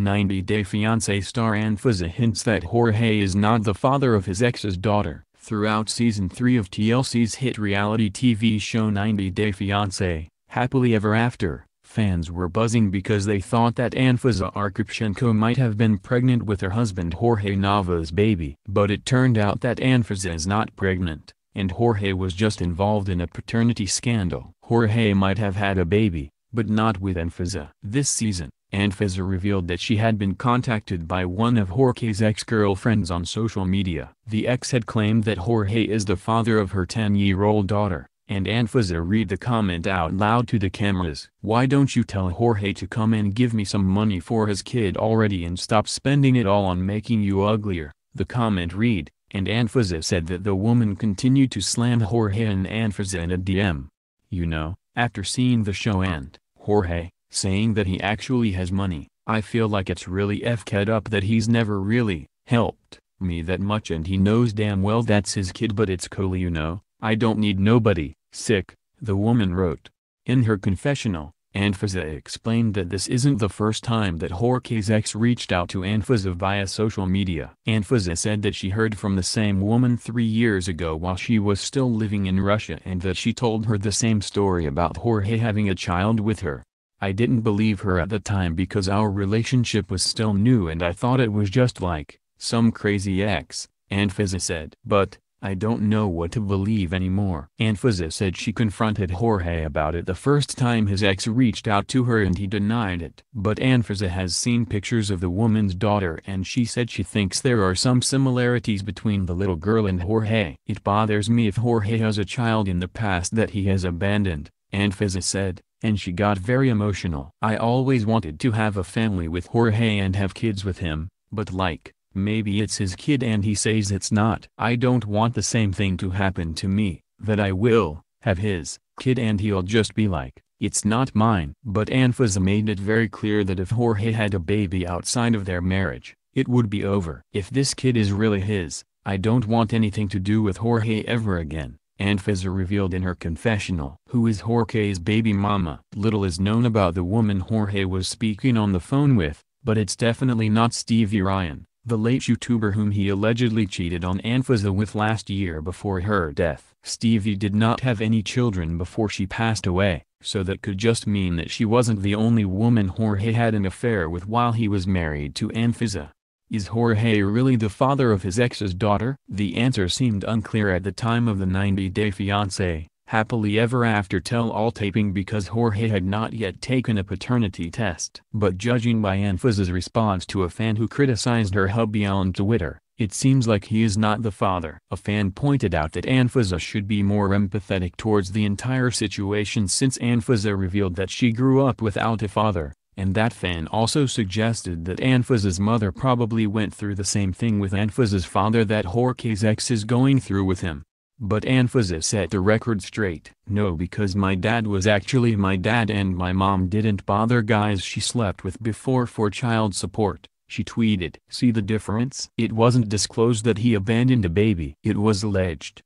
90 Day Fiancé star Anfisa hints that Jorge is not the father of his ex's daughter. Throughout season 3 of TLC's hit reality TV show 90 Day Fiancé, Happily Ever After, fans were buzzing because they thought that Anfisa Arkhipchenko might have been pregnant with her husband Jorge Nava's baby. But it turned out that Anfisa is not pregnant, and Jorge was just involved in a paternity scandal. Jorge might have had a baby, but not with Anfisa. This season, Anfisa revealed that she had been contacted by one of Jorge's ex-girlfriends on social media. The ex had claimed that Jorge is the father of her 10-year-old daughter, and Anfisa read the comment out loud to the cameras. Why don't you tell Jorge to come and give me some money for his kid already and stop spending it all on making you uglier, the comment read, and Anfisa said that the woman continued to slam Jorge and Anfisa in a DM. You know, after seeing the show and, Jorge, saying that he actually has money, I feel like it's really fked up that he's never really, helped, me that much and he knows damn well that's his kid but it's cool you know, I don't need nobody, sick, the woman wrote. In her confessional, Anfisa explained that this isn't the first time that Jorge's ex reached out to Anfisa via social media. Anfisa said that she heard from the same woman three years ago while she was still living in Russia and that she told her the same story about Jorge having a child with her. I didn't believe her at the time because our relationship was still new and I thought it was just like, some crazy ex, Anfisa said. But, I don't know what to believe anymore. Anfisa said she confronted Jorge about it the first time his ex reached out to her and he denied it. But Anfisa has seen pictures of the woman's daughter and she said she thinks there are some similarities between the little girl and Jorge. It bothers me if Jorge has a child in the past that he has abandoned, Anfisa said, and she got very emotional. I always wanted to have a family with Jorge and have kids with him, but like, Maybe it's his kid and he says it's not. I don't want the same thing to happen to me, that I will, have his, kid and he'll just be like, it's not mine. But Anfisa made it very clear that if Jorge had a baby outside of their marriage, it would be over. If this kid is really his, I don't want anything to do with Jorge ever again. Anfisa revealed in her confessional. Who is Jorge's baby mama? Little is known about the woman Jorge was speaking on the phone with, but it's definitely not Stevie Ryan the late YouTuber whom he allegedly cheated on Anfisa with last year before her death. Stevie did not have any children before she passed away, so that could just mean that she wasn't the only woman Jorge had an affair with while he was married to Anfisa. Is Jorge really the father of his ex's daughter? The answer seemed unclear at the time of the 90-day fiancé, happily ever after tell-all taping because Jorge had not yet taken a paternity test. But judging by Anfisa's response to a fan who criticized her hubby on Twitter, it seems like he is not the father. A fan pointed out that Anfisa should be more empathetic towards the entire situation since Anfisa revealed that she grew up without a father, and that fan also suggested that Anfisa's mother probably went through the same thing with Anfisa's father that Jorge's ex is going through with him. But Anfisa set the record straight. No because my dad was actually my dad and my mom didn't bother guys she slept with before for child support, she tweeted. See the difference? It wasn't disclosed that he abandoned a baby. It was alleged